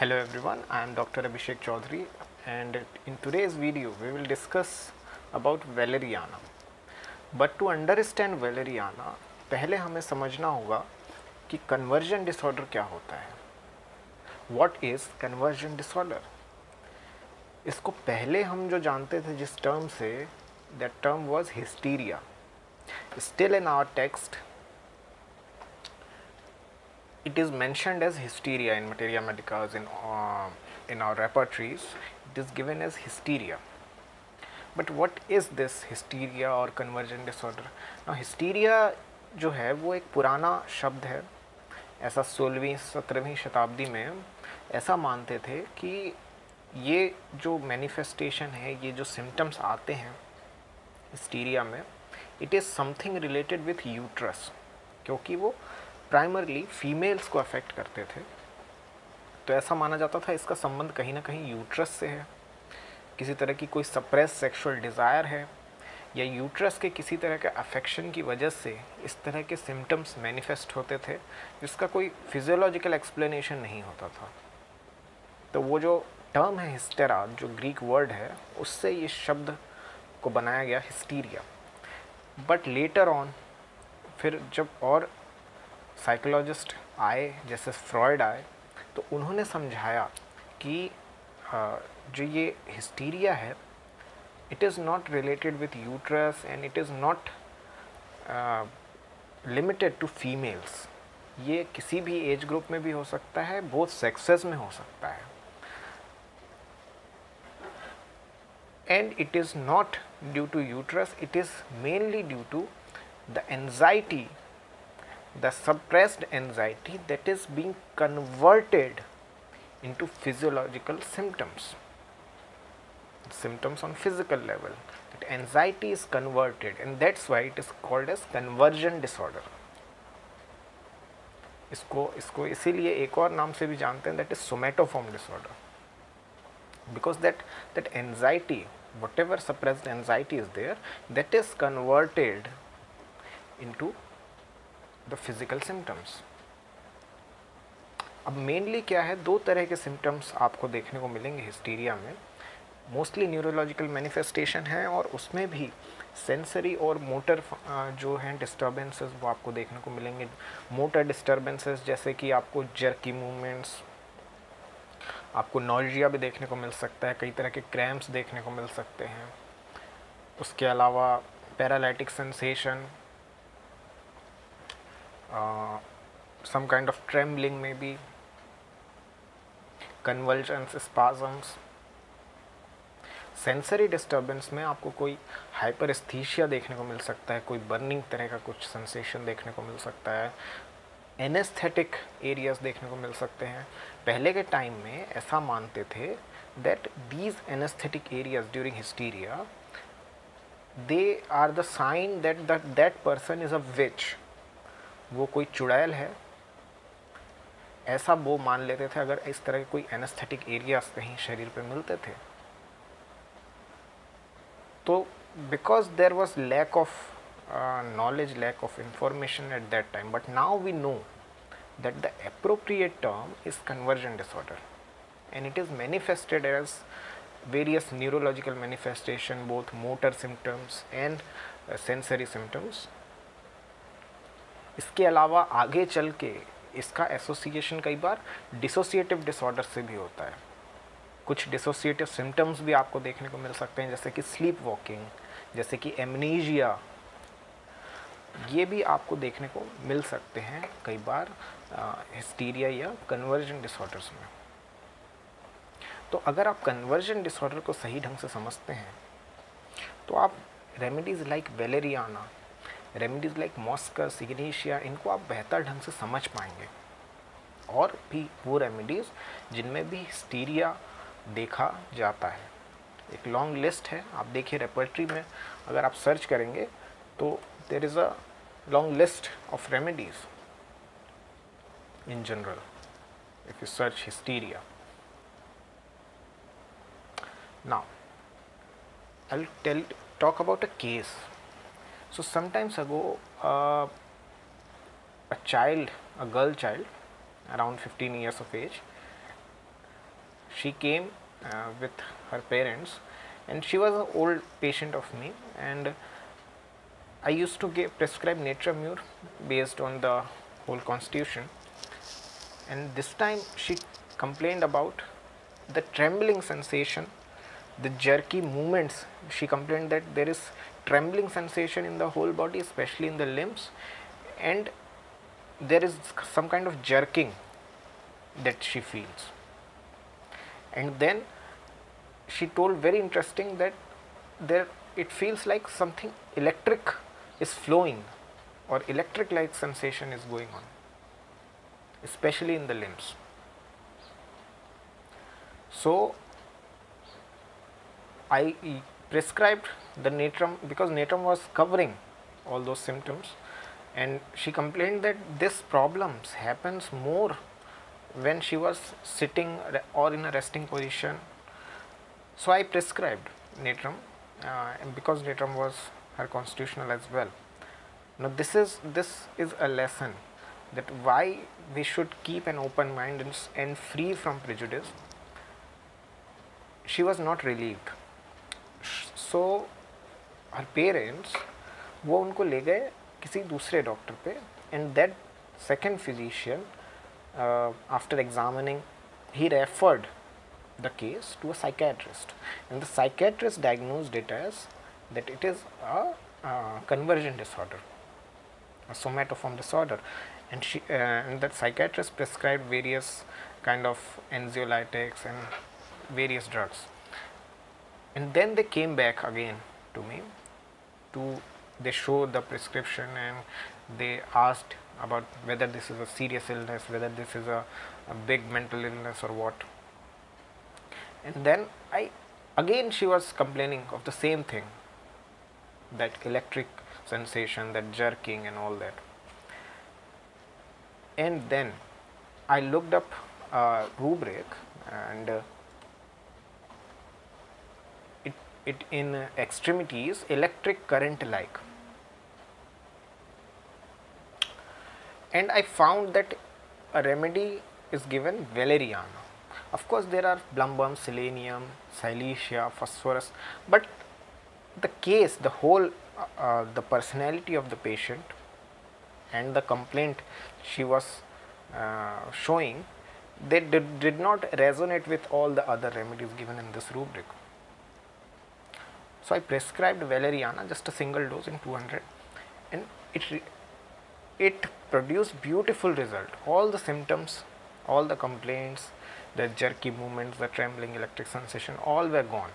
Hello everyone, I am Dr. Abhishek Chaudhary and in today's video we will discuss about Valeriana. But to understand Valeriana, पहले हमें समझना होगा कि conversion disorder क्या होता है वॉट इज़ कन्वर्जन डिसऑर्डर इसको पहले हम जो जानते थे जिस टर्म से that term was hysteria still in our text it is mentioned as hysteria in materia medicas in uh, in our repertories it is given as hysteria but what is this hysteria or conversion disorder now hysteria जो है वो एक पुराना शब्द है ऐसा सोलहवीं सत्रहवीं शताब्दी में ऐसा मानते थे कि ये जो मैनिफेस्टेशन है ये जो सिम्टम्स आते हैं हिस्टीरिया में it is something related with uterus क्योंकि वो प्राइमरली फीमेल्स को अफेक्ट करते थे। तो ऐसा माना जाता था इसका संबंध कहीं ना कहीं यूट्रस से है। किसी तरह की कोई सप्रेस सेक्सुअल डिज़ायर है या यूट्रस के किसी तरह के अफेक्शन की वजह से इस तरह के सिम्टम्स मैनिफेस्ट होते थे, जिसका कोई फिजियोलॉजिकल एक्सप्लेनेशन नहीं होता था। तो वो जो टर्म है हिस्टेरा जो ग्रीक वर्ड है, उससे ये शब्द को बनाया गया हिस्टीरिया बट लेटर ऑन फिर जब और साइकोलॉजिस्ट आए, जैसे फ्रॉयड आए तो उन्होंने समझाया कि जो ये हिस्टीरिया है it is not related with uterus and it is not limited to females ये किसी भी एज ग्रुप में भी हो सकता है बोथ सेक्सेस में हो सकता है. And it is not due to uterus it is mainly due to the anxiety the suppressed anxiety that is being converted into physiological symptoms symptoms on physical level that anxiety is converted and that's why it is called as conversion disorder इसको इसको इसीलिए एक और नाम से भी जानते हैं that is somatoform disorder because that that anxiety what ever suppressed anxiety is there that is converted into the physical symptoms अब मेनली क्या है? दो तरह के सिम्टम्स आपको देखने को मिलेंगे हिस्टीरिया में। मोस्टली न्यूरोलॉजिकल मैनिफेस्टेशन है और उसमें भी सेंसरी और मोटर जो हैं डिस्टर्बेंसेस वो आपको देखने को मिलेंगे। मोटर डिस्टर्बेंसेस जैसे कि आपको जर्की मूवमेंट्स आपको नॉइजिया भी देखने को मिल सकता है, कई तरह के क्रैम्प्स देखने को मिल सकते हैं। उसके अलावा paralytic sensation uh, some kind of trembling maybe convulsions spasms. Sensory disturbance में आपको कोई हाइपरस्थीशिया देखने को मिल सकता है कोई बर्निंग तरह का कुछ सेंसेशन देखने को मिल सकता है एनेस्थेटिक एरियाज़ देखने को मिल सकते हैं। पहले के टाइम में ऐसा मानते थे that these anaesthetic areas during hysteria they are the sign that that person is a witch वो कोई चुड़ैल है? ऐसा वो मान लेते थे अगर इस तरह के कोई एनेस्थेटिक एरियाज़ कहीं शरीर पे मिलते थे। तो because there was lack of knowledge lack of information at that time but now we know that the appropriate term is conversion disorder and it is manifested as various neurological manifestation both motor symptoms and sensory symptoms इसके अलावा आगे चल के इसका association कई बार dissociative disorder से भी होता है। कुछ डिसोसिएटिव सिम्टम्स भी आपको देखने को मिल सकते हैं, जैसे कि स्लीप वॉकिंग जैसे कि एमनीजिया ये भी आपको देखने को मिल सकते हैं कई बार हिस्टीरिया या कन्वर्जन डिसऑर्डर्स में। तो अगर आप कन्वर्जन डिसऑर्डर को सही ढंग से समझते हैं तो आप remedies like valeriana remedies like moschus ignatia इनको आप बेहतर ढंग से समझ पाएँगे और भी वो रेमेडीज़ जिनमें भी हिस्टीरिया देखा जाता है एक लॉन्ग लिस्ट है आप देखिए रेपर्ट्री में अगर आप सर्च करेंगे तो there is a long list of remedies in general if you search hysteria. Now, I'll tell talk about a case. So sometimes ago, uh, a child, a girl child, around 15 years of age, she came uh, with her parents and she was an old patient of me and I used to give prescribe Natrum mur based on the whole constitution. And this time she complained about the trembling sensation the jerky movements she complained that there is trembling sensation in the whole body especially in the limbs and there is some kind of jerking that she feels. And then she told very interesting that there it feels like something electric is flowing or electric like sensation is going on especially in the limbs. So i prescribed the natrum because natrum was covering all those symptoms. And she complained that this problems happens more when she was sitting or in a resting position. So i prescribed natrum uh, because natrum was her constitutional as well. Now this is this is a lesson that why we should keep an open mind and, and free from prejudice. She was not relieved so her parents वो उनको ले गए किसी दूसरे doctor पे and that second physician after examining he referred the case to a psychiatrist and the psychiatrist diagnosed it as that it is a, a conversion disorder a somatoform disorder and she uh, and that psychiatrist prescribed various kind of anxiolytics and various drugs and then they came back again to me to they showed the prescription and they asked about whether this is a serious illness, whether this is a, a big mental illness or what. And then I again she was complaining of the same thing that electric sensation, that jerking, and all that. And then I looked up a rubric and uh, it, in extremities electric current like and I found that a remedy is given valeriana. Of course, there are plumbum, selenium, silicea, phosphorus, but the case, the whole, uh, uh, the personality of the patient and the complaint she was uh, showing, they did, did not resonate with all the other remedies given in this rubric. So, I prescribed valeriana just a single dose in 200 and it it produced beautiful result. All the symptoms all the complaints the jerky movements the trembling electric sensation all were gone.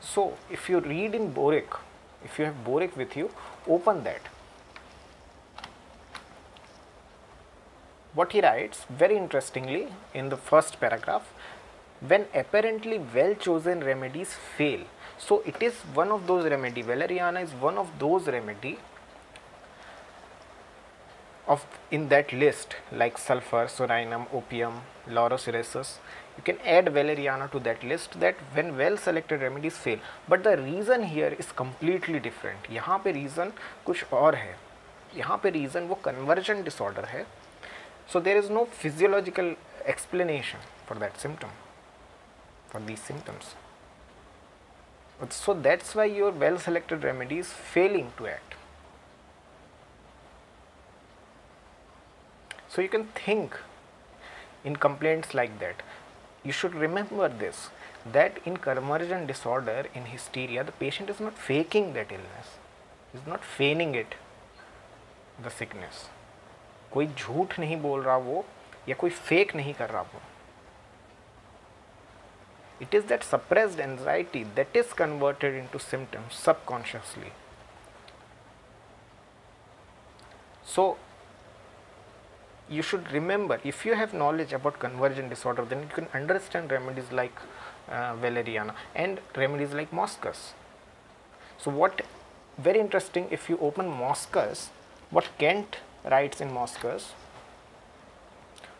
So if you read in Boericke if you have Boericke with you open that. What he writes very interestingly in the first paragraph when apparently well chosen remedies fail. So it is one of those remedy valeriana is one of those remedy of in that list like sulfur psorinum opium laurocerasus you can add valeriana to that list that when well selected remedies fail. But the reason here is completely different. यहाँ पे reason कुछ और है. यहाँ reason वो conversion disorder है. So there is no physiological explanation for that symptom for these symptoms so that's why your well selected remedy is failing to act So, you can think in complaints like that. You should remember this that in conversion disorder, in hysteria, the patient is not faking that illness, is not feigning it, the sickness. कोई झूठ नहीं बोल रहा वो या कोई fake नहीं कर रहा वो it is that suppressed anxiety that is converted into symptoms subconsciously. So, you should remember if you have knowledge about conversion disorder then you can understand remedies like uh, valeriana and remedies like moschus so what very interesting if you open moschus what kent writes in moschus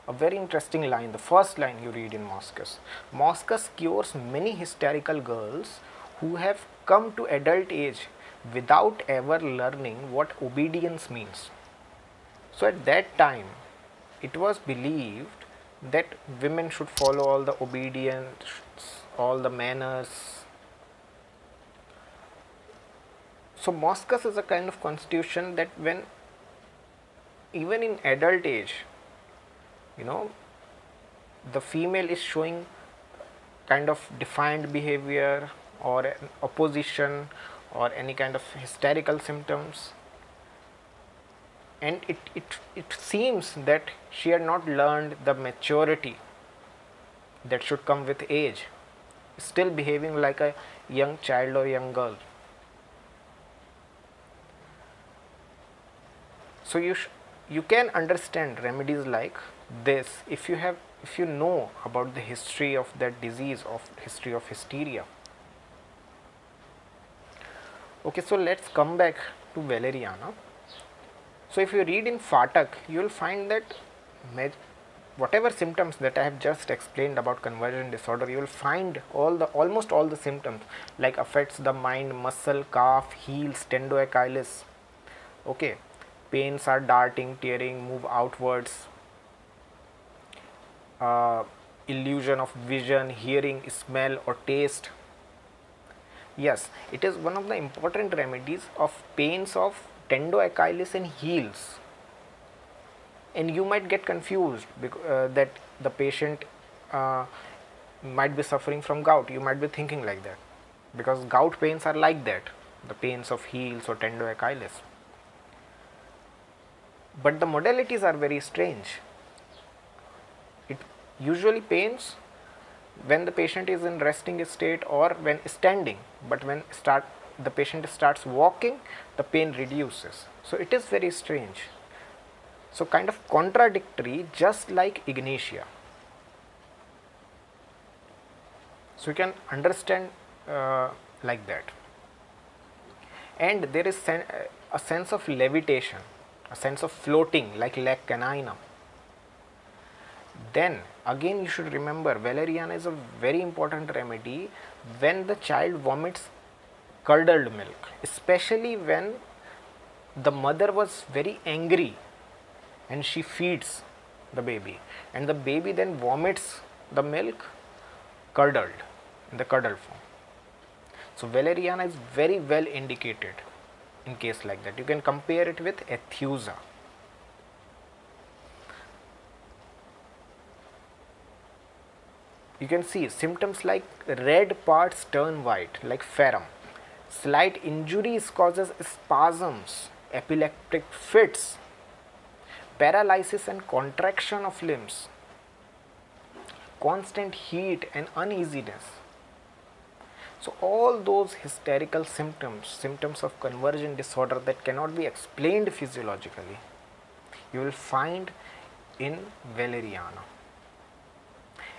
a very interesting line the first line you read in moschus moschus cures many hysterical girls who have come to adult age without ever learning what obedience means so at that time it was believed that women should follow all the obedience, all the manners. So Moschus is a kind of constitution that when even in adult age, you know, the female is showing kind of defined behavior or opposition or any kind of hysterical symptoms and it, it, it seems that she had not learned the maturity that should come with age, still behaving like a young child or young girl. So you you can understand remedies like this if you have if you know about the history of that disease of history of hysteria. Okay, so let's come back to Valeriana. So, if you read in Phatak, you will find that whatever symptoms that I have just explained about conversion disorder, you will find all the almost all the symptoms like affects the mind, muscle, calf, heels, tendoachilles. Okay, pains are darting, tearing, move outwards. Uh, illusion of vision, hearing, smell, or taste. Yes, it is one of the important remedies of pains of tendoachilles and heels. And you might get confused because, uh, that the patient uh, might be suffering from gout. You might be thinking like that. Because gout pains are like that the pains of heels or tendoachilles but the modalities are very strange usually pains when the patient is in resting state or when standing but when start the patient starts walking, the pain reduces. So, it is very strange. So, kind of contradictory just like ignatia. So, you can understand uh, like that. And there is sen a sense of levitation, a sense of floating like lac caninum. Then again you should remember valeriana is a very important remedy when the child vomits curdled milk, especially when the mother was very angry and she feeds the baby and the baby then vomits the milk curdled in the curdled form. So, valeriana is very well indicated in case like that. You can compare it with aethusa. You can see symptoms like red parts turn white like ferrum Slight injuries causes spasms, epileptic fits, paralysis and contraction of limbs, constant heat and uneasiness. So, all those hysterical symptoms, symptoms of conversion disorder that cannot be explained physiologically, you will find in Valeriana.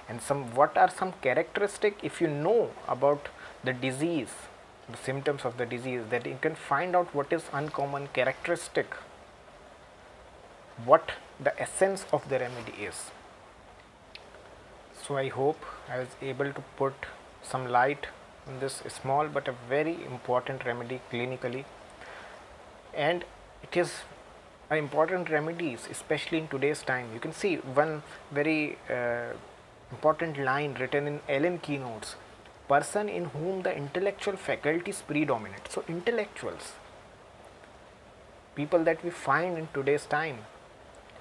And some what are some characteristic if you know about the disease the symptoms of the disease that you can find out what is uncommon characteristic what the essence of the remedy is. So i hope i was able to put some light on this small but a very important remedy clinically. And it is an important remedies especially in today's time. You can see one very uh, important line written in Allen keynotes person in whom the intellectual faculties predominate. So, intellectuals, people that we find in today's time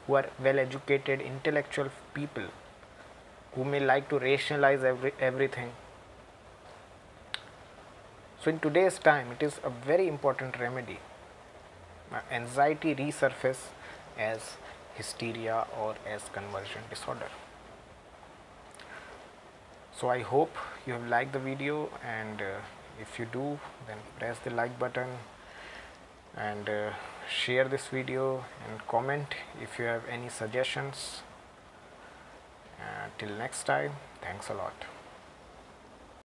who are well educated intellectual people who may like to rationalize every, everything. So, in today's time it is a very important remedy. Uh, anxiety resurface as hysteria or as conversion disorder. So, I hope you have liked the video and uh, if you do then press the like button and uh, share this video and comment if you have any suggestions. Uh, till next time, thanks a lot.